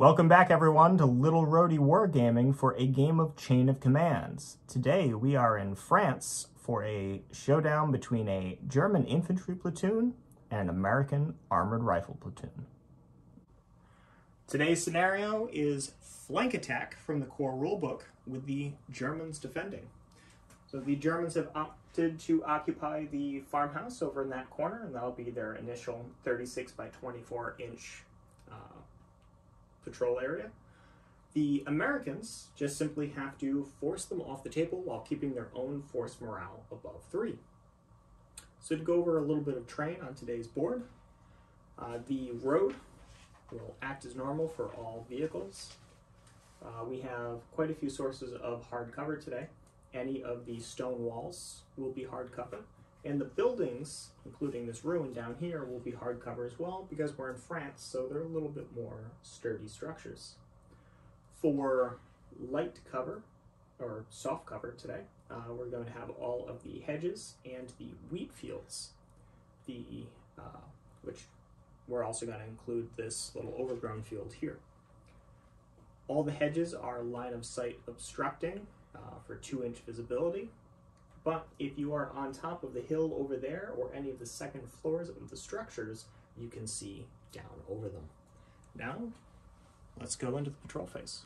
Welcome back, everyone, to Little Rhody Wargaming for a game of Chain of Commands. Today, we are in France for a showdown between a German infantry platoon and an American armored rifle platoon. Today's scenario is flank attack from the core rulebook with the Germans defending. So the Germans have opted to occupy the farmhouse over in that corner, and that'll be their initial 36 by 24 inch uh, patrol area. The Americans just simply have to force them off the table while keeping their own force morale above three. So to go over a little bit of terrain on today's board, uh, the road will act as normal for all vehicles. Uh, we have quite a few sources of hard cover today. Any of the stone walls will be hard cover. And the buildings, including this ruin down here, will be hardcover as well because we're in France, so they're a little bit more sturdy structures. For light cover, or soft cover today, uh, we're going to have all of the hedges and the wheat fields, the uh, which we're also going to include this little overgrown field here. All the hedges are line of sight obstructing uh, for two inch visibility, but if you are on top of the hill over there or any of the second floors of the structures, you can see down over them. Now, let's go into the patrol phase.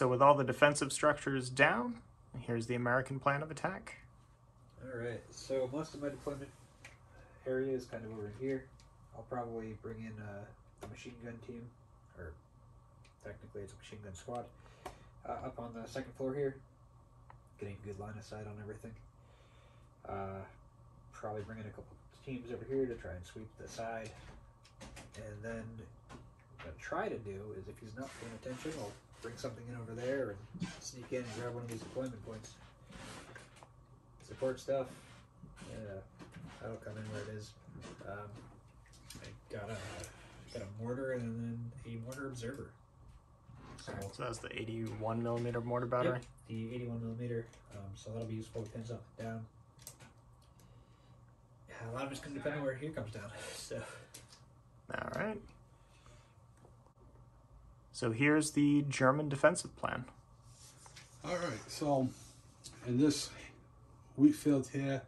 So with all the defensive structures down, here's the American plan of attack. All right, so most of my deployment area is kind of over here. I'll probably bring in a, a machine gun team, or technically it's a machine gun squad, uh, up on the second floor here, getting a good line of sight on everything. Uh, probably bring in a couple teams over here to try and sweep the side, and then what I'm try to do is if he's not paying attention, I'll bring something in over there and sneak in and grab one of these deployment points. Support stuff, Yeah, that'll come in where it is. Um, I got a got a mortar and then a mortar observer. So, So that's the 81 millimeter mortar battery. Yep, the 81 millimeter. Um, so that'll be useful pins up and down. Yeah, a lot of it's going to depend on where it here comes down. So All right. So here's the German defensive plan. All right, so in this wheat field here,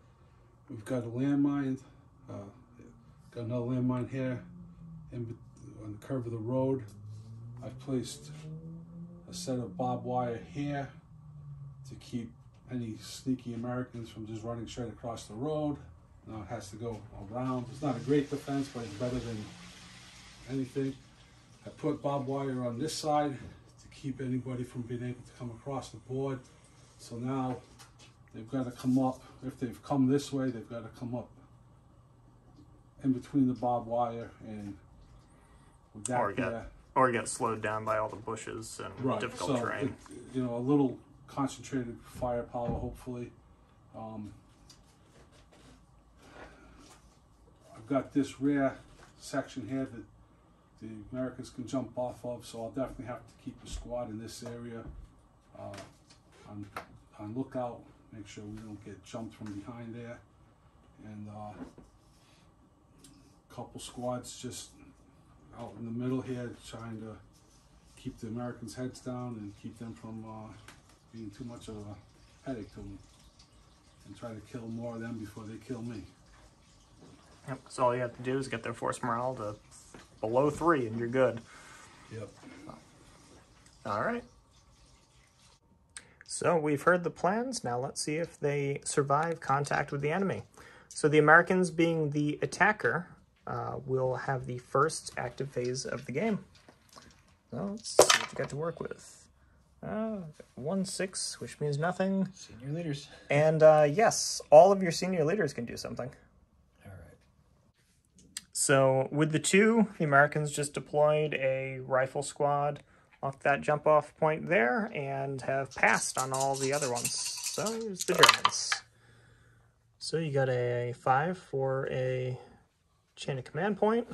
we've got a landmine. Uh, got another landmine here in, on the curve of the road. I've placed a set of barbed wire here to keep any sneaky Americans from just running straight across the road. Now it has to go around. It's not a great defense, but it's better than anything. I put barbed wire on this side to keep anybody from being able to come across the board. So now they've got to come up. If they've come this way, they've got to come up in between the barbed wire and with that Or get there- or get slowed down by all the bushes and right. difficult so terrain. it- you know, a little concentrated firepower, hopefully. Um, I've got this rear section here that the Americans can jump off of, so I'll definitely have to keep a squad in this area uh, on, on lookout, make sure we don't get jumped from behind there. And uh, couple squads just out in the middle here trying to keep the Americans' heads down and keep them from uh, being too much of a headache to them. And try to kill more of them before they kill me. Yep. So all you have to do is get their force morale to below three, and you're good. Yep. All right. So we've heard the plans. Now let's see if they survive contact with the enemy. So the Americans, being the attacker, uh, will have the first active phase of the game. So let's see what you got to work with. Uh, one six, which means nothing. senior leaders. And uh, yes, all of your senior leaders can do something. So with the two, the Americans just deployed a rifle squad off that jump off point there and have passed on all the other ones. So it's the Germans. So you got a five for a chain of command point.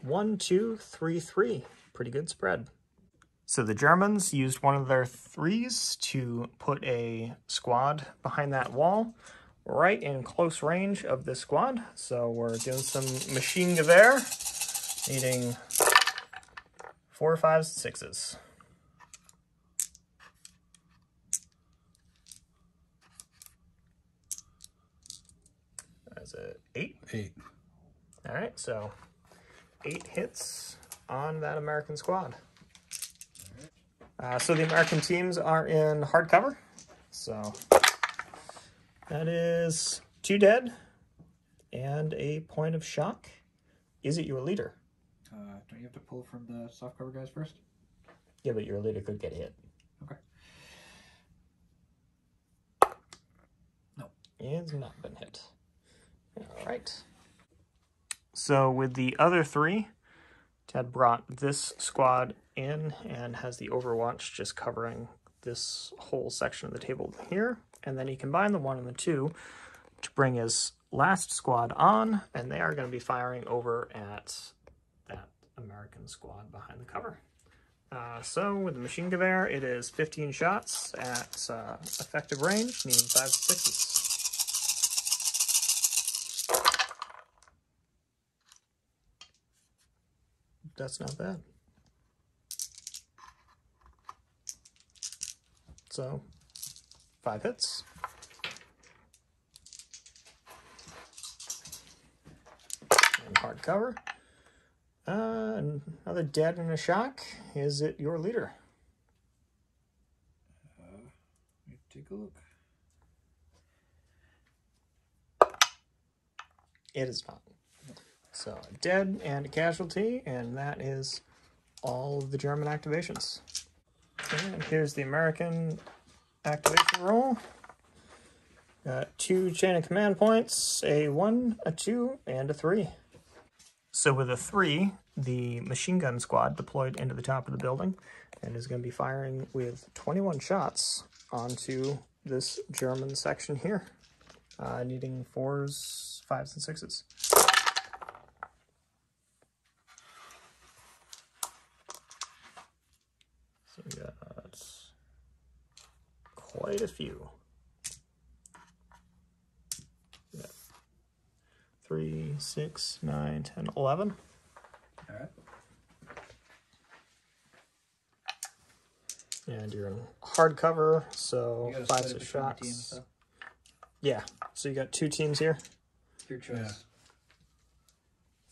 One, two, three, three. Pretty good spread. So the Germans used one of their threes to put a squad behind that wall right in close range of this squad. So we're doing some machine gewehr, needing four, fives, sixes. That's a eight. Eight. All right, so eight hits on that American squad. Uh, so the American teams are in hardcover. So that is two dead and a point of shock. Is it your leader? Uh, don't you have to pull from the soft cover guys first? Yeah, but your leader could get hit. Okay. He has not been hit. All right. So with the other three, Ted brought this squad in and has the Overwatch just covering this whole section of the table here. And then he combined the one and the two to bring his last squad on, and they are going to be firing over at that American squad behind the cover. Uh, so with the machine gewehr, it is 15 shots at uh, effective range, meaning five to sixes. That's not bad. So, five hits. And hardcover. Uh, another dead and a shock. Is it your leader? Let me take a look. It is not. So, dead and a casualty, and that is all of the German activations. And here's the American activation roll. Got two chain of command points, a one, a two, and a three. So with a three, the machine gun squad deployed into the top of the building and is going to be firing with 21 shots onto this German section here. uh, needing fours, fives, and sixes. So we got quite a few. Yeah. Three, six, nine, ten, eleven. All right. And you're in hardcover, so You gotta five split six shots. teams, though. Yeah. So you got two teams here. Your choice. Yeah.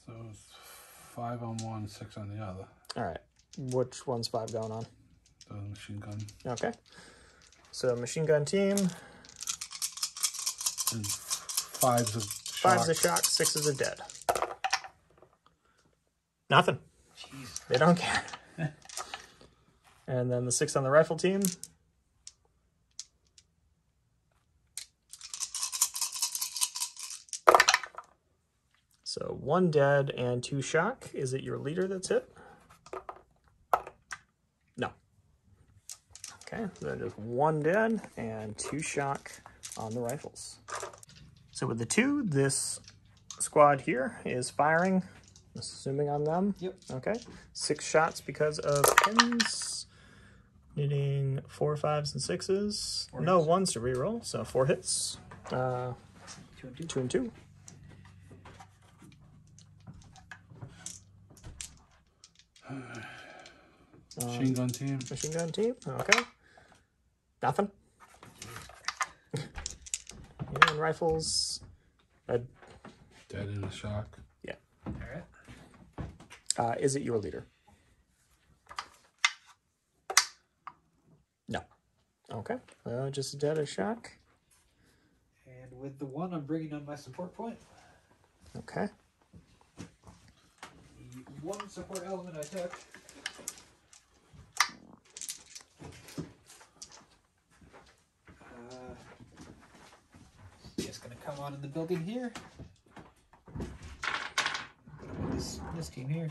So it's five on one, six on the other. All right. Which one's five going on? The machine gun. Okay. So machine gun team, And fives of five's a shock. shock, sixes a dead. Nothing. Jeez. They don't care. and then the six on the rifle team. So one dead and two shock. Is it your leader that's hit? No. Okay, so just one dead and two shock on the rifles. So with the two, this squad here is firing, assuming on them. Yep. Okay. Six shots because of pins. Needing four fives and sixes. Four no hits. ones to reroll, so four hits. Uh, Two and two. two and two. Machine gun team. Machine gun team. Okay. Nothing. and rifles. Uh, Dead in the shock. Yeah. All right. uh, is it your leader? No. Okay. Uh, just dead in a shock. And with the one, I'm bringing on my support point. Okay. The one support element I took. Uh, just gonna come on in the building here. This this team here,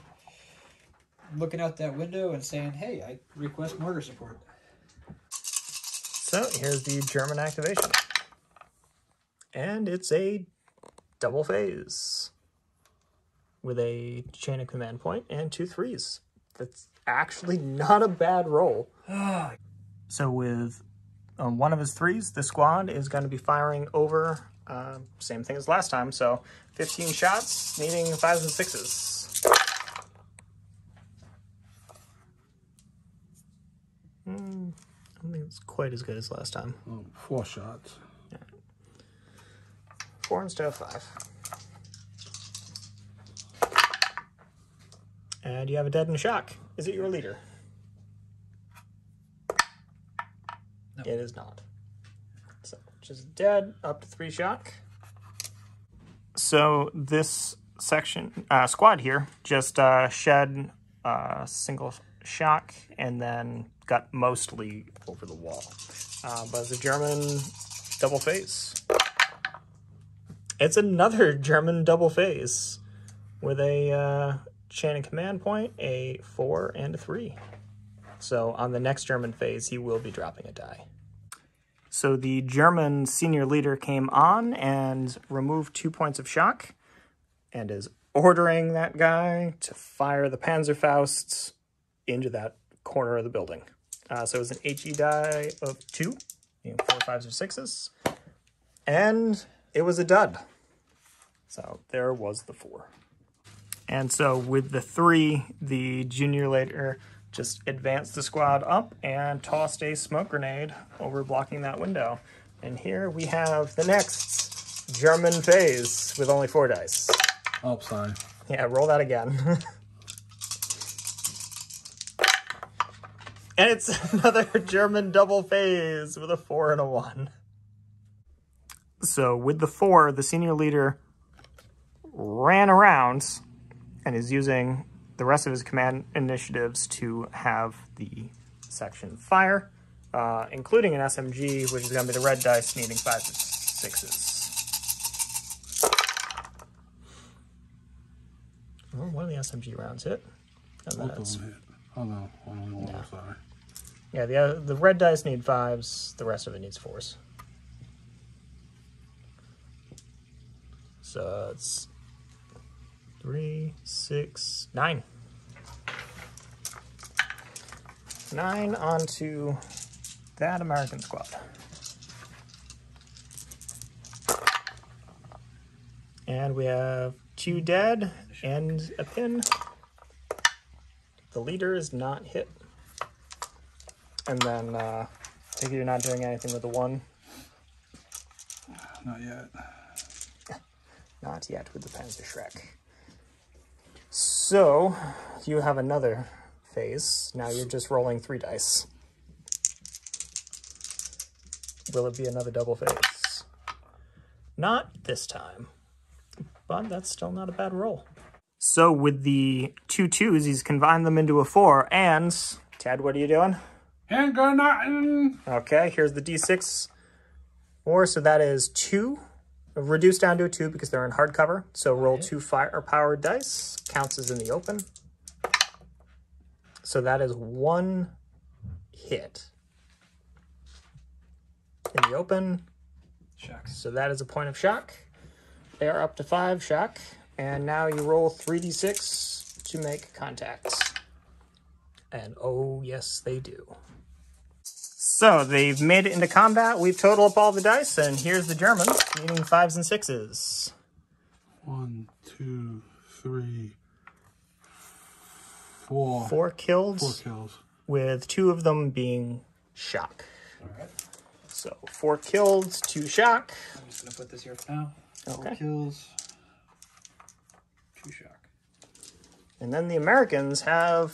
looking out that window and saying, "Hey, I request mortar support." So here's the German activation. And it's a double phase with a chain of command point and two threes. That's actually not a bad roll. So with um, one of his threes, the squad is going to be firing over, uh, same thing as last time. So 15 shots, needing fives and sixes. Hmm, I don't think it's quite as good as last time. Oh, four shots. Yeah. Four instead of five. And you have a dead and a shock. Is it your leader? No. It is not. So just dead, up to three shock. So this section, uh, squad here, just uh, shed a single shock and then got mostly over the wall. Uh, but it's a German double phase. It's another German double phase with a uh, chain of command point, a four, and a three. So on the next German phase, he will be dropping a die. So the German senior leader came on and removed two points of shock and is ordering that guy to fire the Panzerfausts into that corner of the building. Uh, so it was an HE die of two, you know, four, fives, or sixes. And it was a dud. So there was the four. And so with the three, the junior leader just advanced the squad up and tossed a smoke grenade over blocking that window. And here we have the next German phase with only four dice. Oh, sorry. Yeah, roll that again. and it's another German double phase with a four and a one. So with the four, the senior leader ran around and is using the rest of his command initiatives to have the section fire, uh, including an SMG, which is going to be the red dice needing five to sixes. Well, one of the SMG rounds hit. And that's, hit. Oh, no. Only one. Yeah. Sorry. yeah, the, uh, the red dice need fives, the rest of it needs fours. So it's three, six, nine. Nine onto that American squad. And we have two dead and a pin. The leader is not hit. And then, uh, I think you're not doing anything with the one. Not yet. Not yet with the Panzerschreck. So, you have another phase. Now you're just rolling three dice. Will it be another double phase? Not this time. But that's still not a bad roll. So with the two twos, he's combined them into a four. And, Ted, what are you doing? Handgun nothing. Okay, here's the d6 four. So that is two, reduced down to a two because they're in hardcover. So roll two fire powered dice. Counts as in the open. So that is one hit in the open. Shucks. So that is a point of shock. They are up to five shock. And now you roll 3d6 to make contacts. And oh, yes, they do. So they've made it into combat. We've totaled up all the dice, and here's the Germans needing fives and sixes. One, two, three, four. Four killed, Four kills. with two of them being shock. Alright. So four kills, two shock. I'm just gonna put this here for now. Four Okay. kills. Two shock. And then the Americans have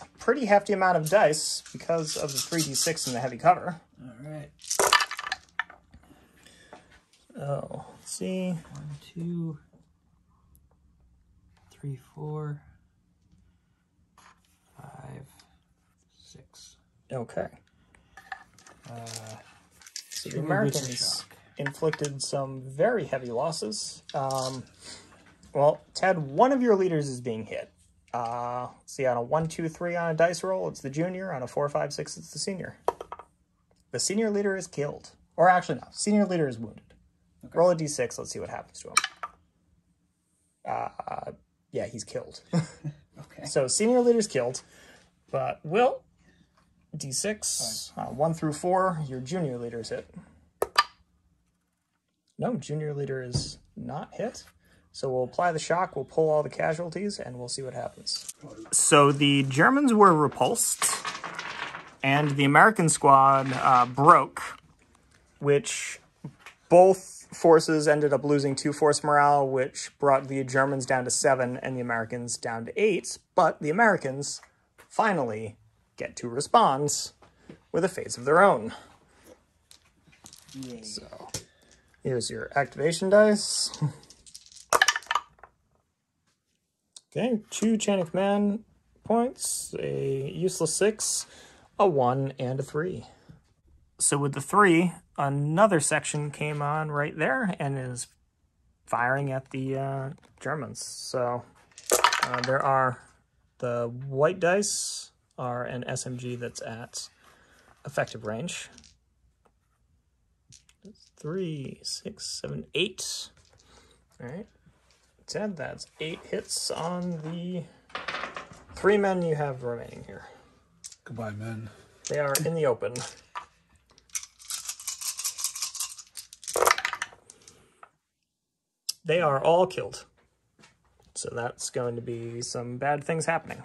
a pretty hefty amount of dice because of the 3d6 and the heavy cover. Alright. Oh, let's see. One, two, three, four, five, six. Okay. Uh, So the Two bits of Americans inflicted some very heavy losses. Um, well, Ted, one of your leaders is being hit. Uh, see, on a one, two, three on a dice roll, it's the junior. On a four, five, six, it's the senior. The senior leader is killed. Or actually, no. Senior leader is wounded. Roll a d6. Let's see what happens to him. Uh, yeah, he's killed. okay. So senior leader's killed, but Will, D6, uh, one through four, your junior leader's hit. No, junior leader is not hit. So we'll apply the shock, we'll pull all the casualties, and we'll see what happens. So the Germans were repulsed, and the American squad uh, broke, which both forces ended up losing two force morale, which brought the Germans down to seven and the Americans down to eight. But the Americans finally get to respond with a phase of their own. So here's your activation dice. okay, two chain of command points, a useless six, a one, and a three. So with the three, another section came on right there and is firing at the uh, Germans. So uh, there are the white dice are an SMG that's at effective range. Three, six, seven, eight. All right, Ted, that's eight hits on the three men you have remaining here. Goodbye, men. They are in the open. They are all killed. So that's going to be some bad things happening.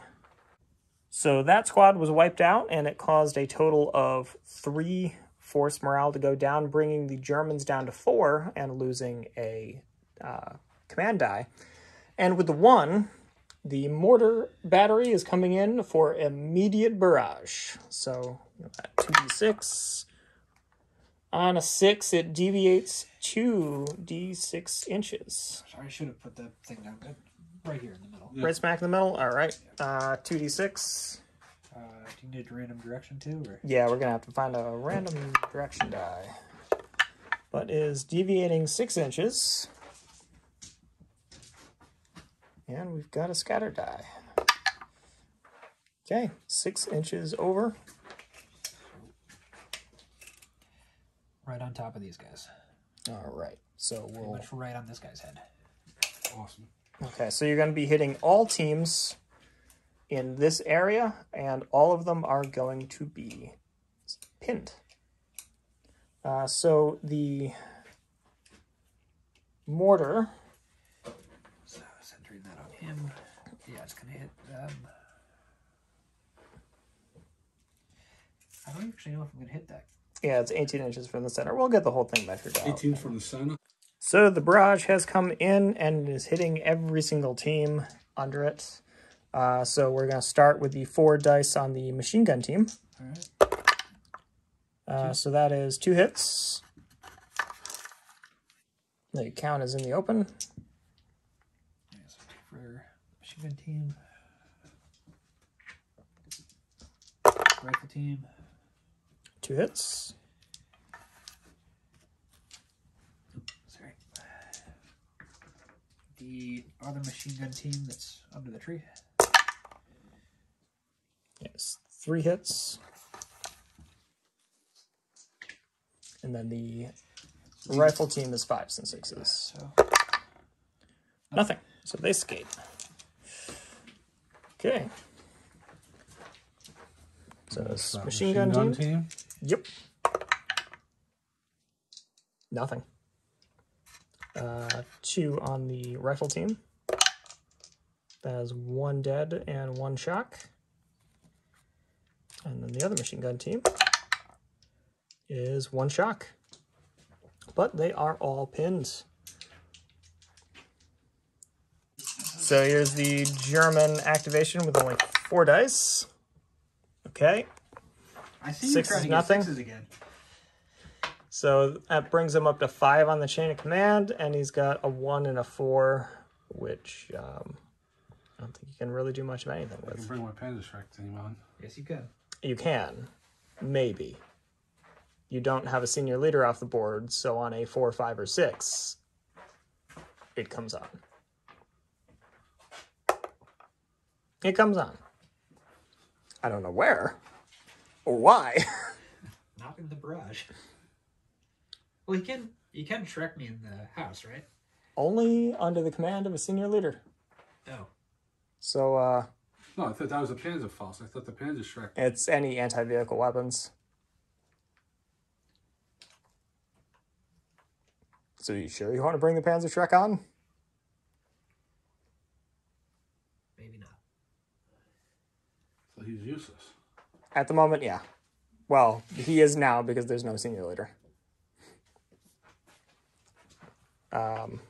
So that squad was wiped out, and it caused a total of three force morale to go down, bringing the Germans down to four and losing a uh, command die. And with the one, the mortar battery is coming in for immediate barrage. So you know, 2d6. On a 6, it deviates 2d6 inches. Sorry, I should have put that thing down good. Right here in the middle. Yeah. Right smack in the middle? All right. Uh, 2d6. Uh, do you need a random direction too, or Yeah, we're going to have to find a random direction die. But is deviating 6 inches. And we've got a scatter die. Okay, 6 inches over. right on top of these guys? All right. So we'll much right on this guy's head. Awesome. Okay, so you're going to be hitting all teams in this area, and all of them are going to be pinned. Uh, so the mortar, So centering that on him. Yeah, it's gonna hit them. I don't actually know if I'm gonna hit that. yeah, it's 18 inches from the center. We'll get the whole thing measured out. 18 from the center. So the barrage has come in and is hitting every single team under it. Uh, so we're going to start with the four dice on the machine gun team. All right. Uh, so that is two hits. The count is in the open. Yeah, so two for machine gun team. Rifle team. Two hits. Sorry. The other machine gun team that's under the tree. Yes, three hits. And then the rifle team is fives and sixes. So Nothing. So they skate. Okay. So this That machine, gun, team. team. Yep. Nothing. Uh, two on the rifle team. That is one dead and one shock. And then the other machine gun team is one shock. But they are all pinned. So here's the German activation with only four dice. Okay. I see Six you trying to nothing. get sixes again. So that brings him up to five on the chain of command, and he's got a one and a four, which um, I don't think you can really do much of anything I can with. bring my Panzerschreck team on. Yes, you can. You can, maybe. You don't have a senior leader off the board, so on a four, five, or six, it comes on. It comes on. I don't know where or why. Not in the barrage. Well, you can you can Shrek me in the house, right? Only under the command of a senior leader. Oh, So, uh, No, I thought that was a Panzer Faust. I thought the Panzerschreck. It's any anti-vehicle weapons. So you sure you want to bring the Panzerschreck on? maybe not. So he's useless. At the moment, yeah. Well, he is now because there's no senior leader. Um,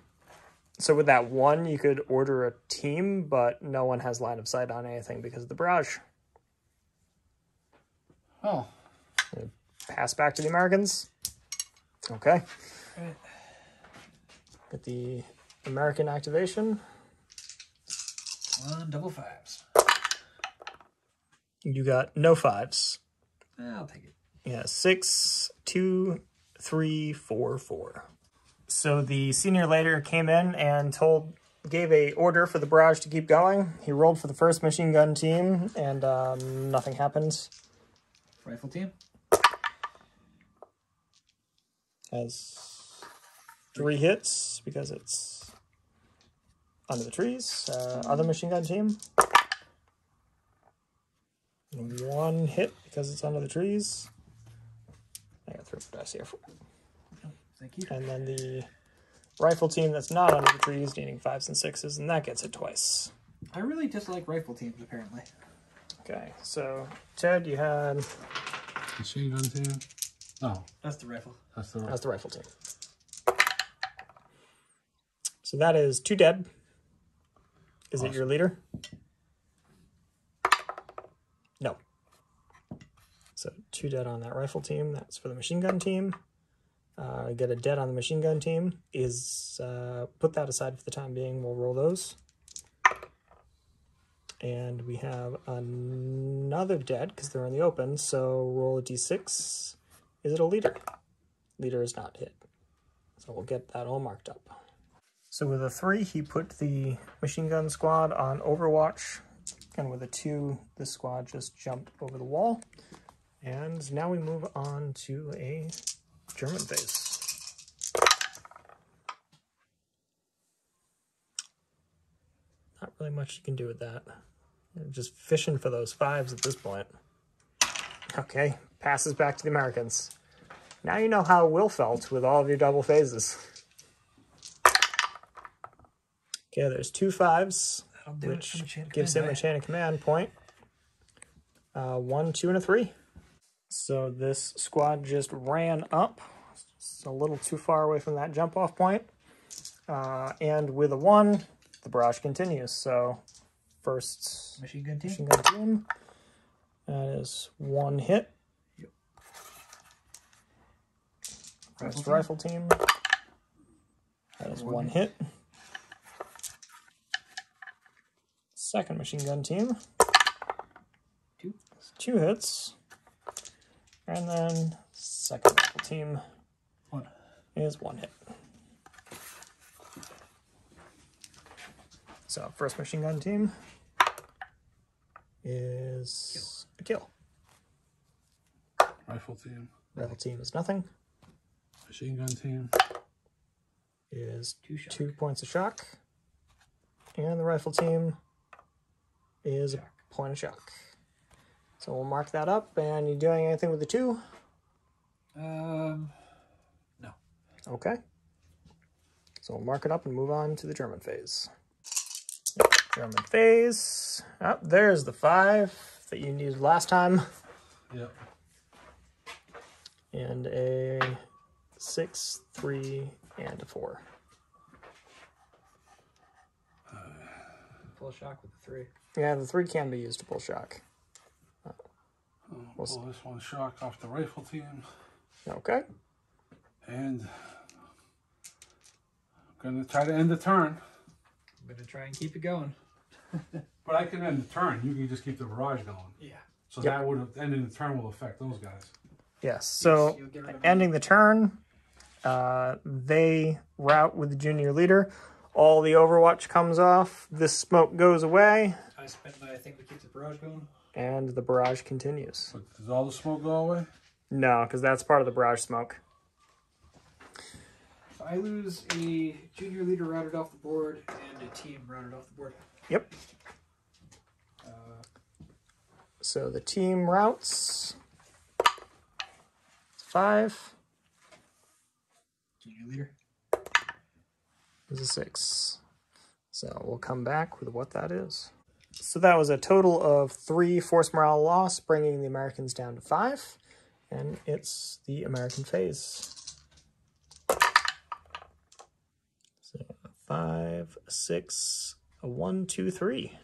so with that one, you could order a team, but no one has line of sight on anything because of the barrage. Oh, Pass back to the Americans. Okay. Right. Get the American activation. One double fives. You got no fives. I'll take it. Yeah, six, two, three, four, four. So the senior later came in and told, gave a order for the barrage to keep going. He rolled for the first machine gun team, and um, nothing happened. Rifle team. Has three hits because it's under the trees. Uh, other machine gun team. One hit because it's under the trees. I got three dice here. For, Thank you. and then the rifle team that's not under the trees, needing fives and sixes, and that gets it twice. I really dislike rifle teams. Apparently. Okay, so Ted, you had machine gun team. Oh. That's the rifle. that's the that's the rifle team. So that is two dead. Is it your leader? No. So two dead on that rifle team. That's for the machine gun team. Uh, get a dead on the machine gun team. Is uh, put that aside for the time being. We'll roll those. And we have another dead because they're in the open. So roll a d6. Is it a leader? Leader is not hit. So we'll get that all marked up. So with a three, he put the machine gun squad on Overwatch. And with a two, the squad just jumped over the wall. And now we move on to a German base. Not really much you can do with that. You're just fishing for those fives at this point. Okay, passes back to the Americans. Now you know how Will felt with all of your double phases. Okay, there's two fives, which gives him a chain of command point. Uh, one, two, and a three. So this squad just ran up. It's a little too far away from that jump off point. Uh, and with a one, the barrage continues. So first? Machine gun team. machine gun team. That is one hit. Yep. Rifle rifle team. That is One one hit. hit. Second machine gun team. Two. Two hits. And then second rifle team One. is one hit. So first machine gun team is a kill. Rifle team, Rifle team is nothing. machine gun team, Is Two shock. two points of shock. And the rifle team is Shock. a point of shock. So we'll mark that up. And you doing anything with the two? Um, no. Okay. So we'll mark it up and move on to the German phase. German phase. Oh, there's the five that you needed last time. yep, And a six, three, and a four. Pull shock with the three. Yeah, the three can be used to pull shock. Oh, pull this one shock off the rifle team, Okay. And I'm gonna try to end the turn. I'm gonna try and keep it going. But I can end the turn. You can just keep the barrage going. Yeah. So Yep. that would have ending the turn will affect those guys. Yes. So you'll get rid of ending the turn, uh, they route with the junior leader. All the Overwatch comes off. This smoke goes away, I spent my. I think we keep the barrage going. and the barrage continues. But does all the smoke go away? No, because that's part of the barrage smoke. I lose a junior leader routed off the board and a team routed off the board. Yep. Uh, So the team routes. Five junior leader. is a six. So we'll come back with what that is. So that was a total of three force morale loss, bringing the Americans down to five. And it's the American phase. Five, six, one, two, three.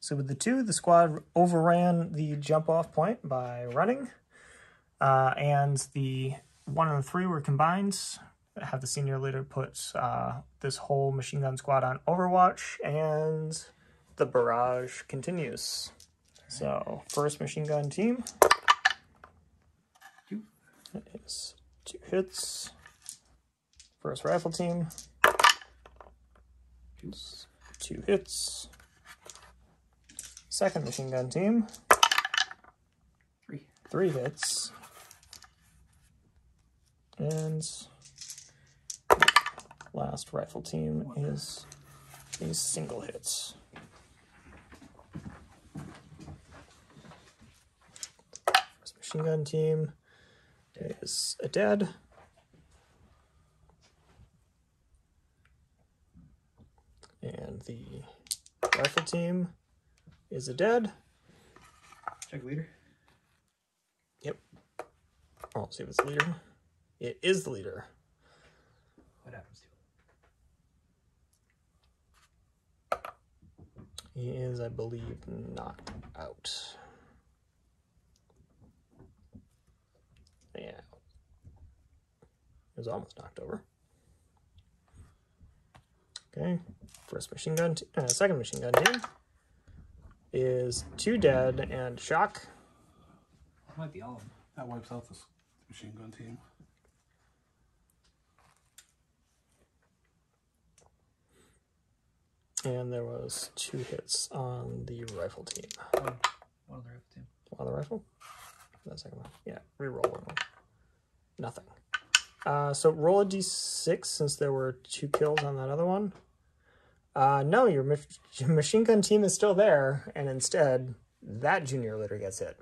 So with the two, the squad overran the jump off point by running. Uh, and the one and the three were combined. Have the senior leader put uh, this whole machine gun squad on Overwatch, and the barrage continues. So, first machine gun team That is two hits. First rifle team, Two. hits. Second machine gun team, Three. three hits. And last rifle team is a single hit. First machine gun team is a dead. And the rifle team is a dead. Check leader. Yep. Oh, see if it's the leader. It is the leader. What happens to it? He is, I believe, knocked out. Yeah. He was almost knocked over. Okay. First machine gun, t- uh, second machine gun team is two dead and shock. That might be all of them. That wipes out this machine gun team. And there was two hits on the rifle team. One. One on the rifle team. One On the rifle? That second one. Yeah, reroll one. Nothing. Uh, so roll a d6 since there were two kills on that other one. Uh, no, your mach- machine gun team is still there, and instead, that junior leader gets hit.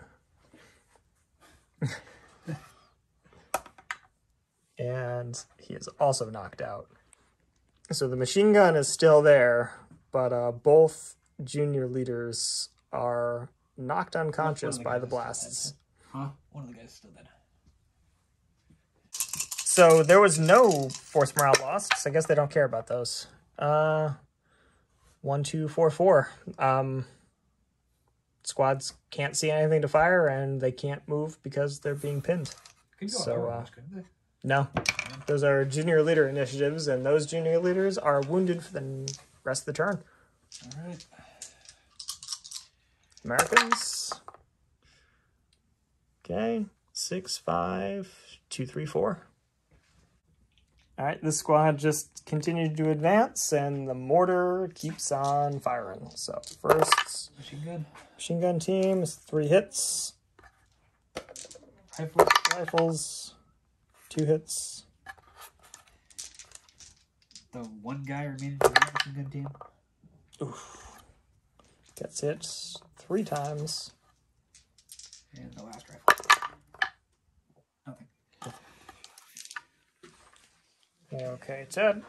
and he is also knocked out. So the machine gun is still there, but uh, both junior leaders are knocked unconscious by the blasts. Huh? One of the guys still dead. So there was no force morale lost. 'cause I guess they don't care about those. Uh, one, two, four, four. Um, squads can't see anything to fire, and they can't move because they're being pinned. So, so, uh? No, those are junior leader initiatives, and those junior leaders are wounded for the rest of the turn. All right. Americans. Okay, six, five, two, three, four. All right, the squad just continued to advance, and the mortar keeps on firing. So first Machine gun. machine gun team is three hits, Rifle. rifles, two hits, The one guy remaining for the machine gun team. gets hit three times. And the last rifle. Okay, Ted.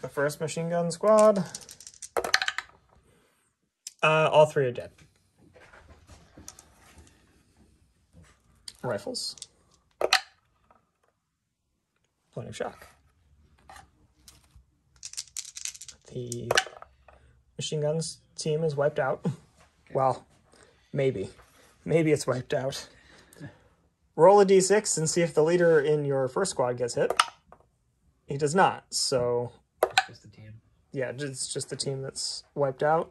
The first machine gun squad. Uh, all three are dead. Rifles. Point of shock. The machine guns team is wiped out. Well, maybe. Maybe it's wiped out. Roll a d6 and see if the leader in your first squad gets hit. He does not. So, Just the team. yeah, it's just the team that's wiped out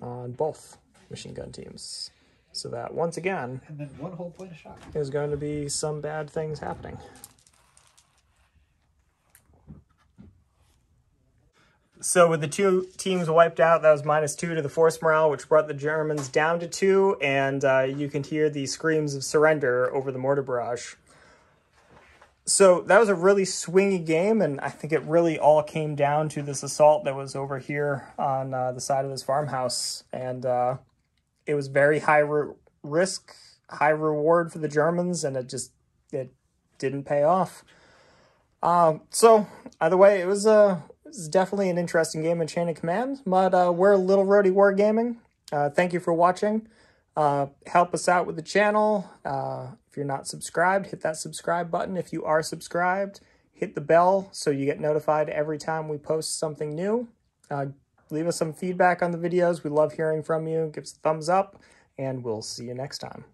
on both machine gun teams. So that once again And then one whole point of shock. is going to be some bad things happening. So with the two teams wiped out, that was minus two to the force morale, which brought the Germans down to two, and uh, you can hear the screams of surrender over the mortar barrage. So that was a really swingy game, and I think it really all came down to this assault that was over here on uh, the side of this farmhouse, and uh, it was very high risk, high reward for the Germans, and it just it didn't pay off. Um, so either way, it was a it was definitely an interesting game in Chain of Command. But uh, we're a Little Rhody Wargaming. Uh, thank you for watching. Uh, help us out with the channel. You're not subscribed, hit that subscribe button. If you are subscribed, hit the bell so you get notified every time we post something new. Uh, leave us some feedback on the videos. We love hearing from you. Give us a thumbs up, and we'll see you next time.